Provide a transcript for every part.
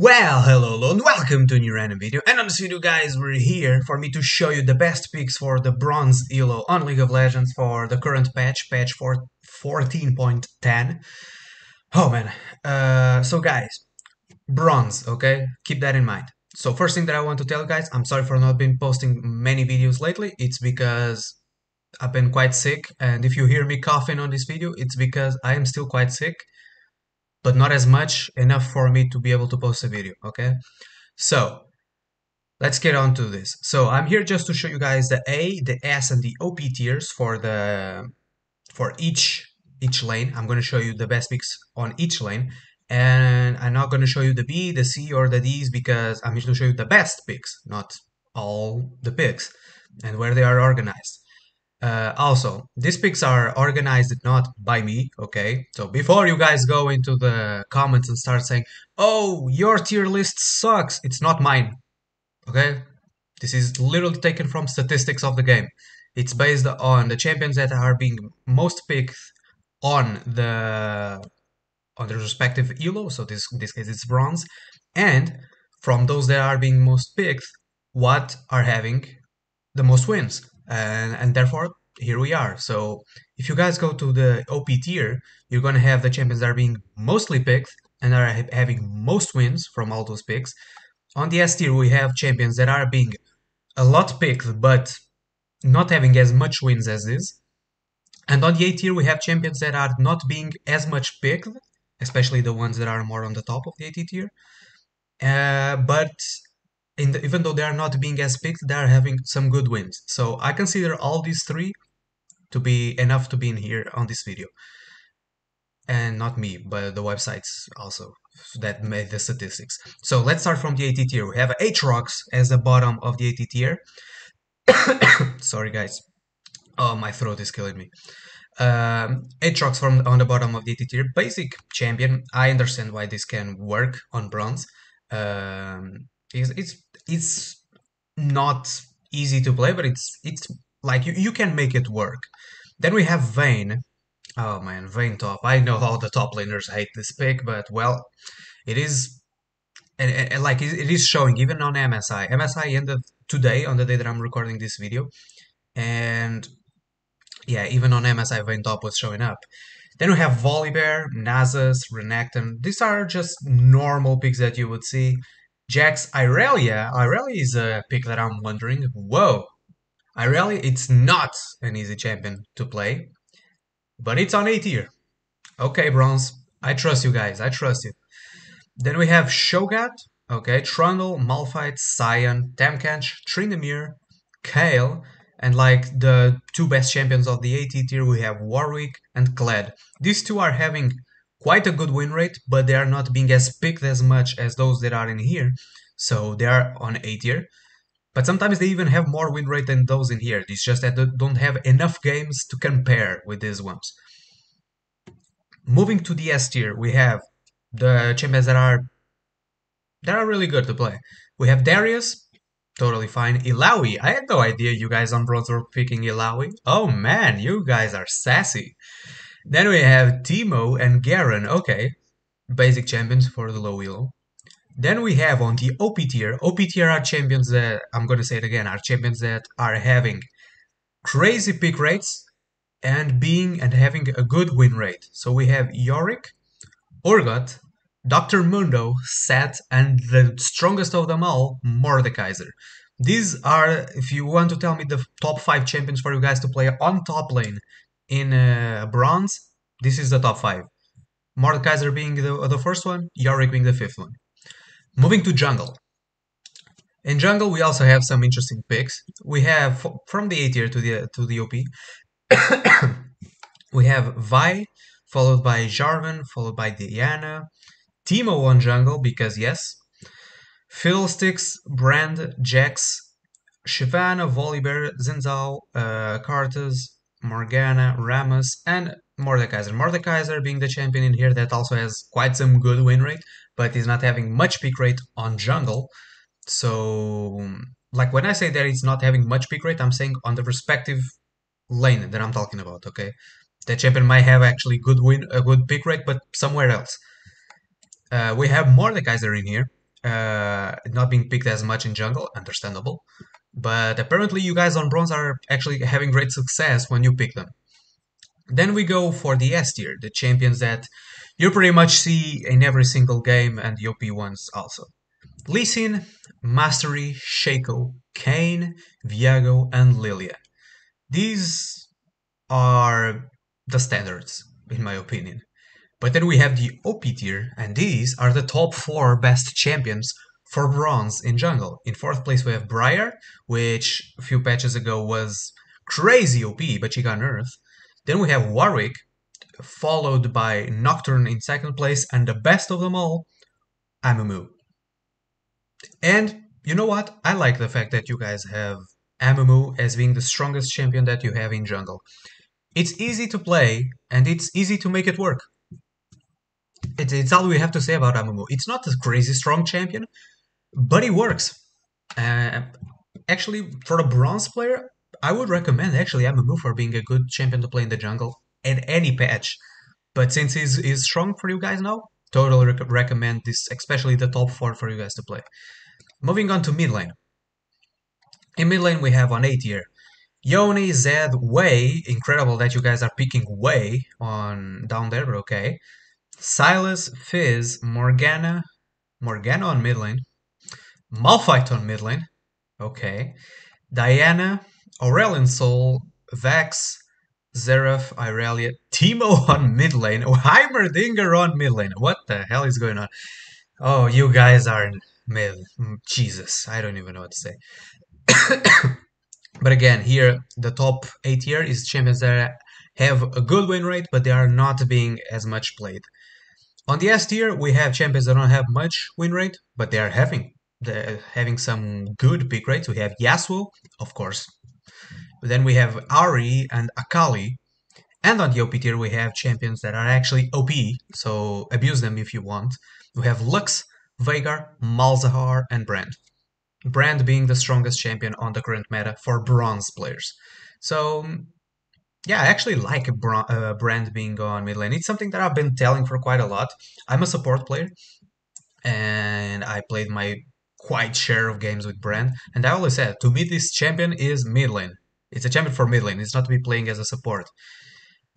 Well, hello, and welcome to a new random video. And on this video, guys, we're here for me to show you the best picks for the Bronze Elo on League of Legends for the current patch, patch for 14.10. Oh, man. Uh, so, guys, Bronze, okay? Keep that in mind. So, first thing that I want to tell you guys, I'm sorry for not been posting many videos lately. It's because I've been quite sick, and if you hear me coughing on this video, it's because I am still quite sick but not as much enough for me to be able to post a video okay? So let's get on to this. So I'm here just to show you guys the A the S and the OP tiers for the for each each lane. I'm going to show you the best picks on each lane and I'm not going to show you the B the C or the D's because I'm here to show you the best picks not all the picks and where they are organized uh, also, these picks are organized not by me, okay? So before you guys go into the comments and start saying, oh, your tier list sucks, it's not mine, okay? This is literally taken from statistics of the game. It's based on the champions that are being most picked on the on the respective elo, so this in this case it's bronze, and from those that are being most picked, what are having the most wins and, and therefore here we are. So if you guys go to the OP tier, you're going to have the champions that are being mostly picked and are ha having most wins from all those picks. On the S tier, we have champions that are being a lot picked, but not having as much wins as this. And on the A tier, we have champions that are not being as much picked, especially the ones that are more on the top of the AT tier. Uh, but the, even though they are not being as picked, they are having some good wins. So I consider all these three to be enough to be in here on this video. And not me, but the websites also that made the statistics. So let's start from the AT tier. We have Aatrox as the bottom of the AT tier. Sorry guys. Oh, my throat is killing me. Um, Aatrox from on the bottom of the AT tier. Basic champion. I understand why this can work on bronze. Um, it's, it's it's not easy to play, but it's it's like you, you can make it work. Then we have Vayne. Oh man, Vayne top. I know all the top laners hate this pick, but well, it is and, and like it is showing even on MSI. MSI ended today on the day that I'm recording this video, and yeah, even on MSI, Vayne top was showing up. Then we have Volibear, Nasus, Renekton. These are just normal picks that you would see. Jax Irelia. Irelia is a pick that I'm wondering. Whoa. Irelia, it's not an easy champion to play. But it's on A tier. Okay, Bronze. I trust you guys. I trust you. Then we have Cho'Gath. Okay, Trundle, Malphite, Sion, Tahm Tryndamere, Kayle, and like the two best champions of the AT tier, we have Warwick and Kled. These two are having quite a good win rate, but they are not being as picked as much as those that are in here. So they are on A tier. But sometimes they even have more win rate than those in here. It's just that they don't have enough games to compare with these ones. Moving to the S tier, we have the champions that are that are really good to play. We have Darius, totally fine. Illaoi, I had no idea you guys on bronze were picking Illaoi. Oh man, you guys are sassy. Then we have Teemo and Garen. Okay, basic champions for the low elo. Then we have on the OP tier. OP tier are champions that, I'm going to say it again, are champions that are having crazy pick rates and being and having a good win rate. So we have Yorick, Urgot, Dr. Mundo, Sett, and the strongest of them all, Mordekaiser. These are, if you want to tell me the top 5 champions for you guys to play on top lane in uh, bronze, this is the top five. Mordekaiser being the, the first one, Yorick being the fifth one. Moving to jungle. In jungle, we also have some interesting picks. We have from the A tier to the to the OP. we have Vi, followed by Jarvan, followed by Diana, Teemo on jungle because yes, Fiddlesticks, Brand, Jax, Shyvana, Volibear, Xin Zhao, uh, Karthus, Morgana, Rammus, and Mordekaiser. Mordekaiser being the champion in here that also has quite some good win rate, but is not having much pick rate on jungle. So, like when I say that it's not having much pick rate, I'm saying on the respective lane that I'm talking about, okay? The champion might have actually good win, a good pick rate, but somewhere else. Uh, we have Mordekaiser in here. uh, not being picked as much in jungle, understandable. But apparently you guys on bronze are actually having great success when you pick them. Then we go for the S tier, the champions that you pretty much see in every single game and the OP ones also. Lee Sin, Master Yi, Shaco, Kayn, Viego, and Lilia. These are the standards, in my opinion. But then we have the OP tier, and these are the top 4 best champions for bronze in jungle. In fourth place we have Briar, which a few patches ago was crazy OP, but she got nerfed. Then we have Warwick, followed by Nocturne in second place, and the best of them all, Amumu. And you know what? I like the fact that you guys have Amumu as being the strongest champion that you have in jungle. It's easy to play, and it's easy to make it work. It's, it's all we have to say about Amumu. It's not a crazy strong champion, but it works. Uh, actually, for a bronze player, I would recommend actually Amumu for being a good champion to play in the jungle at any patch. But since he's, he's strong for you guys now, totally rec recommend this, especially the top 4 for you guys to play. Moving on to mid lane. In mid lane we have on 8 tier Yone, Zed, Wei. Incredible that you guys are picking Wei on down there, but okay. Sylas, Fizz, Morgana, Morgana on mid lane. Malphite on mid lane. Okay. Diana, Aurelion Sol, Vex, Xerath, Irelia, Teemo on mid lane, Heimerdinger on mid lane. What the hell is going on? Oh, you guys are mid. Mm, Jesus, I don't even know what to say. but again, here, the top 8 tier is champions that have a good win rate, but they are not being as much played. On the S tier, we have champions that don't have much win rate, but they are having the, having some good pick rates. We have Yasuo, of course. Then we have Ahri and Akali. And on the OP tier, we have champions that are actually OP, so abuse them if you want. We have Lux, Veigar, Malzahar, and Brand. Brand being the strongest champion on the current meta for bronze players. So, yeah, I actually like uh, Brand being on mid lane. It's something that I've been telling for quite a lot. I'm a support player, and I played my quite share of games with Brand. And I always said, to me, this champion is mid lane. It's a champion for mid lane. It's not to be playing as a support.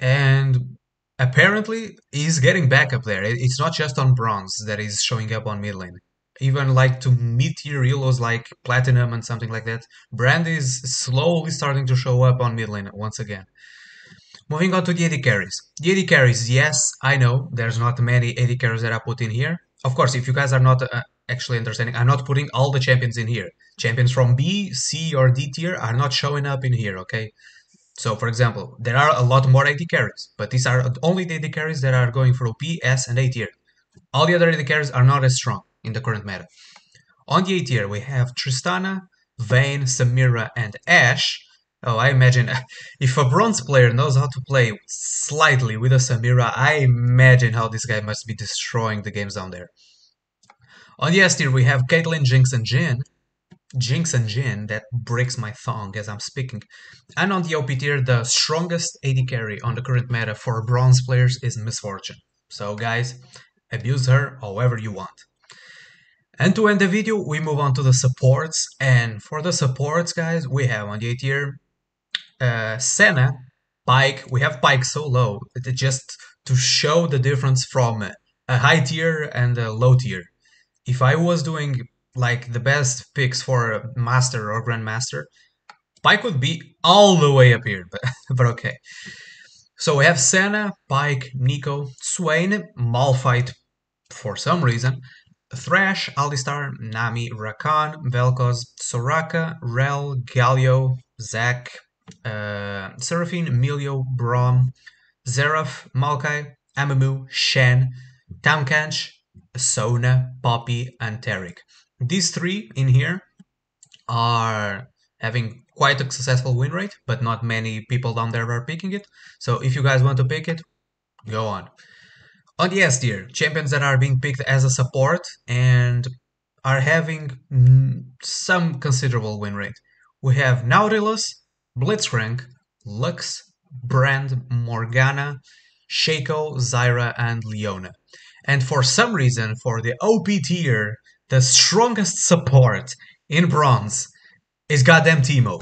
And apparently, he's getting back up there. It's not just on bronze that he's showing up on mid lane. Even like to mid-tier heroes like Platinum and something like that, Brand is slowly starting to show up on mid lane once again. Moving on to the AD carries. The AD carries, yes, I know, there's not many AD carries that I put in here. Of course, if you guys are not uh, actually understanding. I'm not putting all the champions in here. Champions from B, C, or D tier are not showing up in here, okay? So, for example, there are a lot more AD carries, but these are only the AD carries that are going for S, and A tier. All the other AD carries are not as strong in the current meta. On the A tier, we have Tristana, Vayne, Samira, and Ashe. Oh, I imagine if a bronze player knows how to play slightly with a Samira, I imagine how this guy must be destroying the games down there. On the S tier, we have Caitlyn, Jinx, and Jhin. Jinx and Jhin, that breaks my thong as I'm speaking. And on the OP tier, the strongest AD carry on the current meta for bronze players is Miss Fortune. So guys, abuse her however you want. And to end the video, we move on to the supports. And for the supports, guys, we have on the A tier, uh, Senna, Pyke. We have Pyke so low, just to show the difference from a high tier and a low tier if I was doing like the best picks for master or grandmaster, Pyke would be all the way up here, but, but okay. So we have Senna, Pyke, Neeko, Swain, Malphite for some reason, Thresh, Alistar, Nami, Rakan, Vel'Koz, Soraka, Rell, Galio, Zac, uh, Seraphine, Emilio, Braum, Xerath, Maokai, Amumu, Shen, Tahm Kench, Sona, Poppy, and Taric. These three in here are having quite a successful win rate, but not many people down there are picking it. So if you guys want to pick it, go on. Oh, on the S tier, champions that are being picked as a support and are having some considerable win rate. We have Nautilus, Blitzcrank, Lux, Brand, Morgana, Shaco, Zyra, and Leona. And for some reason, for the OP tier, the strongest support in bronze is goddamn Teemo.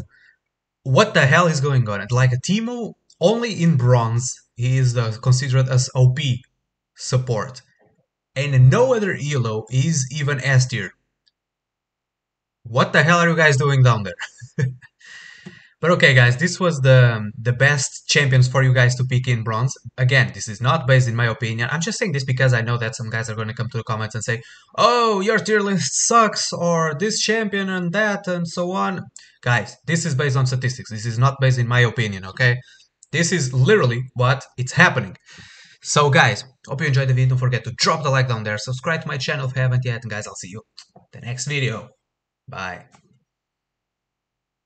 What the hell is going on? Like a Teemo, only in bronze, he is the, considered as OP support. And no other elo is even S tier. What the hell are you guys doing down there? But okay, guys, this was the the best champions for you guys to pick in bronze. Again, this is not based in my opinion. I'm just saying this because I know that some guys are going to come to the comments and say, "Oh, your tier list sucks," or "This champion and that," and so on. Guys, this is based on statistics. This is not based in my opinion. Okay, this is literally what it's happening. So, guys, hope you enjoyed the video. Don't forget to drop the like down there. Subscribe to my channel if you haven't yet, and guys, I'll see you the next video. Bye.